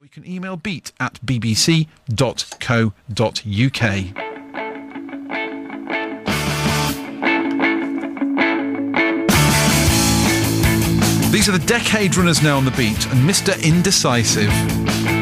You can email beat at bbc.co.uk. These are the decade runners now on the beat, and Mr. Indecisive.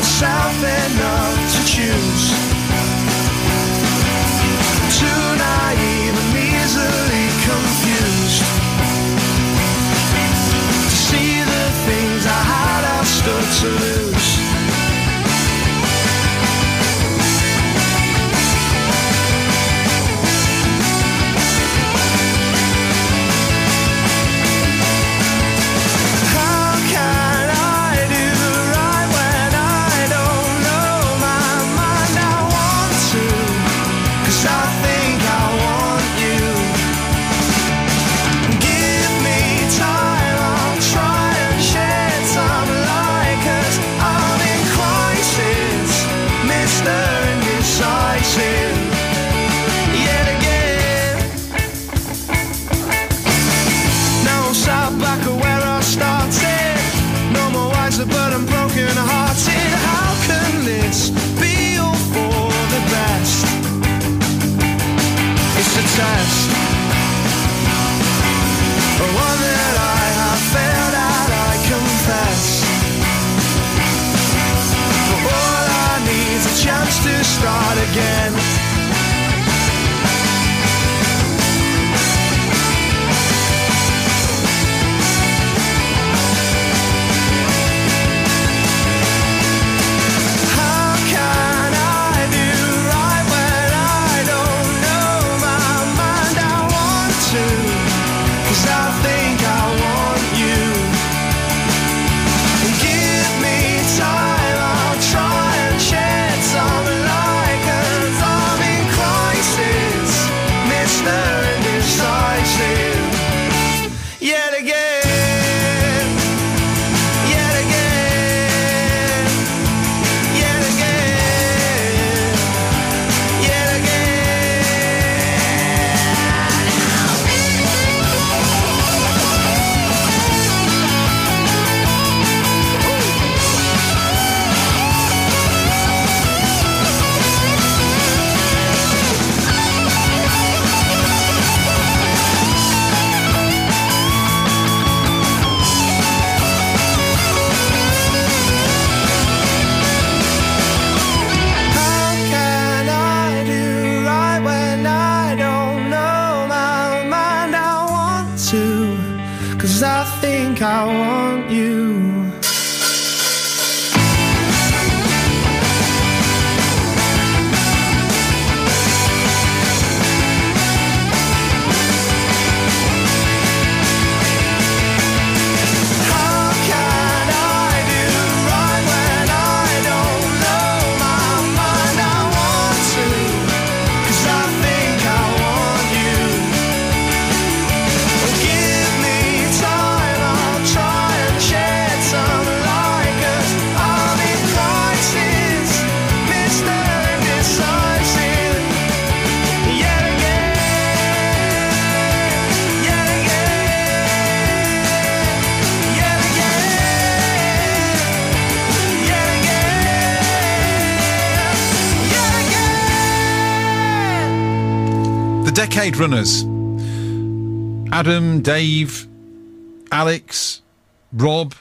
myself enough. Cause I think I want you. Decade Runners. Adam, Dave, Alex, Rob,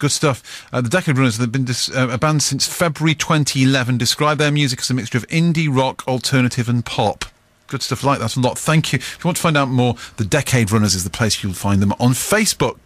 good stuff. Uh, the Decade Runners have been dis- uh, a band since February 2011. Describe their music as a mixture of indie rock, alternative, and pop. Good stuff like that a lot. Thank you. If you want to find out more, the Decade Runners is the place you'll find them on Facebook.